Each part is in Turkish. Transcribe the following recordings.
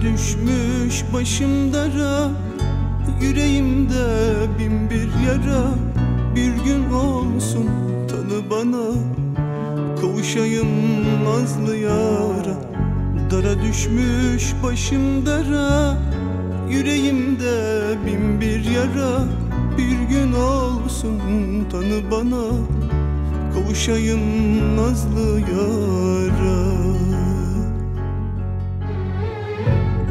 düşmüş başım dara Yüreğimde bin bir yara. Bir gün olsun tanı bana. Kavuşayım nazlı yara. Dara düşmüş başım dara Yüreğimde bin bir yara. Bir gün olsun tanı bana. Kavuşayım nazlı yara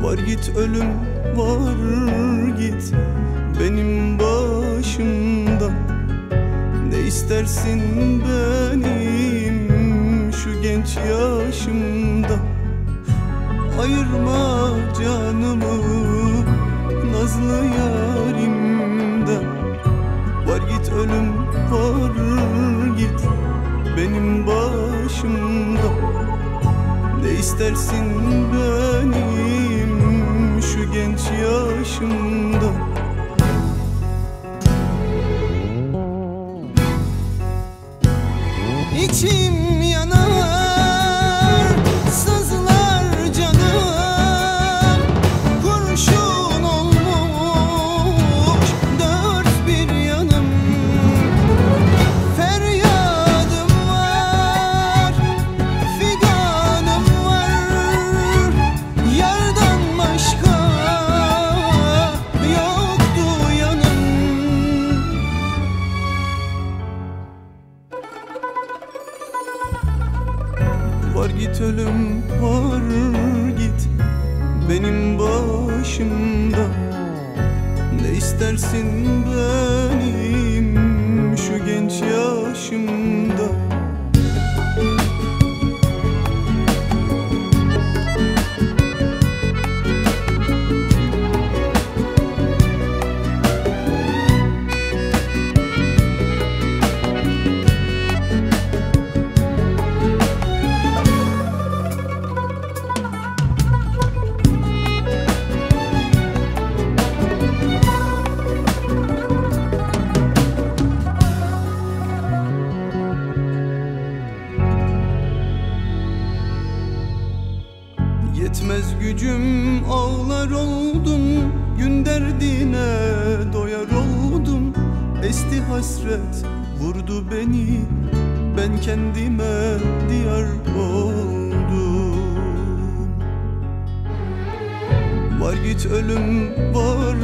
Var git ölüm var git. Benim başımda Ne istersin benim Şu genç yaşımda? Ayırma canımı Nazlı yarimden Var git ölüm var git Benim başımda. Ne istersin benim genç yaşımda başımda. Ne istersin benim Şu genç yaşımda Yetmez gücüm ağlar oldum. Gün derdine doyar oldum. Esti hasret vurdu beni. Ben kendime diyar oldum. Var git ölüm var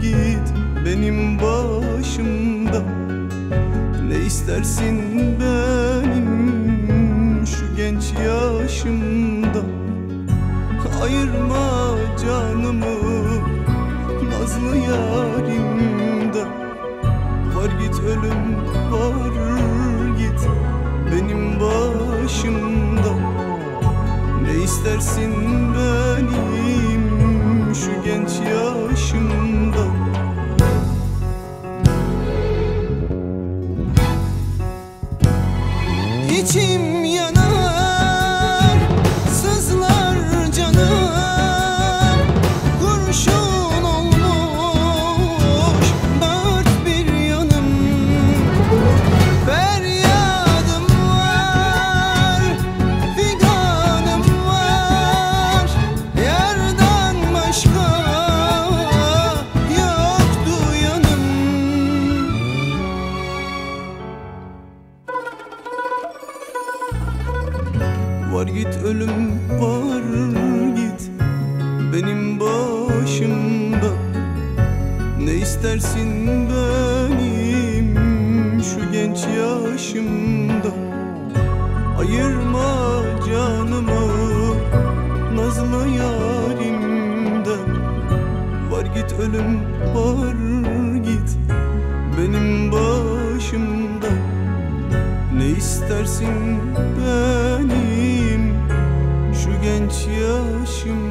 git Benim başımda. Ne istersin benim Şu genç yaşımda Ayırma canımı. Nazlı yarimden Var git ölüm var git Benim başımda. Ne istersin benim Şu genç yaşımda? İçim Var git ölüm var git. Benim başımda Ne istersin benim Şu genç yaşımda? Ayırma canımı Nazlı yarimden Var git ölüm var git. Benim başımda ne istersin gözyaşımda